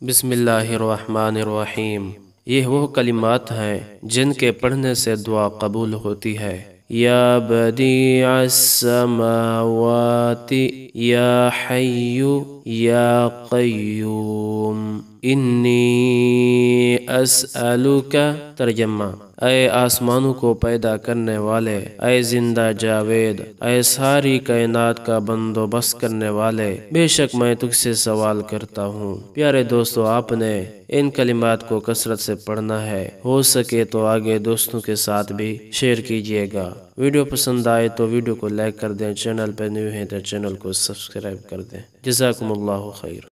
بسم اللہ الرحمن الرحیم۔ یہ وہ کلمات ہیں جن کے پڑھنے سے دعا قبول ہوتی ہے۔ یا بدیع السماوات، یا حی یا قیوم۔ انی اسألک ترجمہ۔ اے آسمانوں کو پیدا کرنے والے، اے زندہ جاوید، اے ساری کائنات کا بندوبست کرنے والے، بے شک میں تجھ سے سوال کرتا ہوں۔ پیارے دوستو، آپ نے ان کلمات کو کثرت سے پڑھنا ہے۔ ہو سکے تو آگے دوستوں کے ساتھ بھی شیئر کیجیے گا۔ ویڈیو پسند آئے تو ویڈیو کو لائک کر دیں، چینل پہ نیو ہیں تو چینل کو سبسکرائب کر دیں۔ جزاکم اللہ خیر۔